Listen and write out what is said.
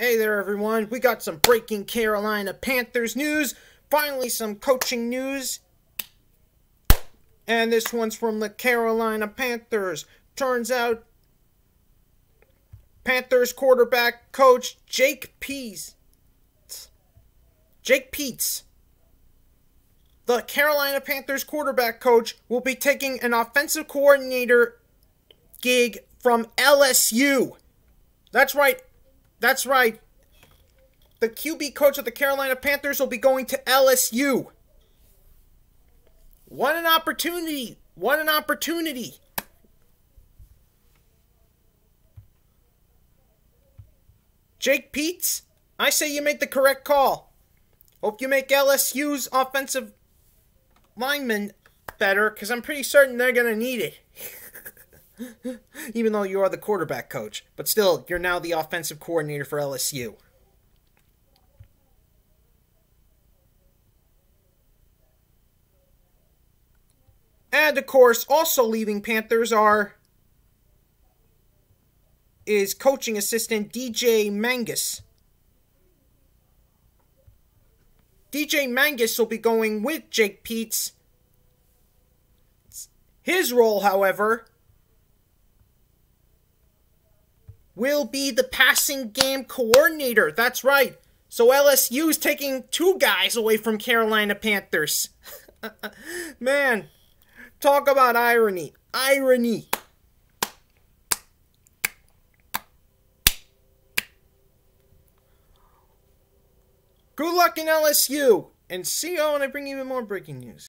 Hey there, everyone. We got some breaking Carolina Panthers news. Finally, some coaching news. And this one's from the Carolina Panthers. Turns out, Panthers quarterback coach Jake Pease. Jake Peetz. The Carolina Panthers quarterback coach will be taking an offensive coordinator gig from LSU. That's right, that's right. The QB coach of the Carolina Panthers will be going to LSU. What an opportunity! What an opportunity! Jake Peetz, I say you make the correct call. Hope you make LSU's offensive linemen better, because I'm pretty certain they're going to need it. even though you are the quarterback coach. But still, you're now the offensive coordinator for LSU. And of course, also leaving Panthers are is coaching assistant DJ Mangas. DJ Mangas will be going with Jake Peetz. His role, however, will be the passing game coordinator. That's right. So LSU is taking two guys away from Carolina Panthers. Man, talk about irony. Irony. Good luck in LSU. And see you when I bring even more breaking news.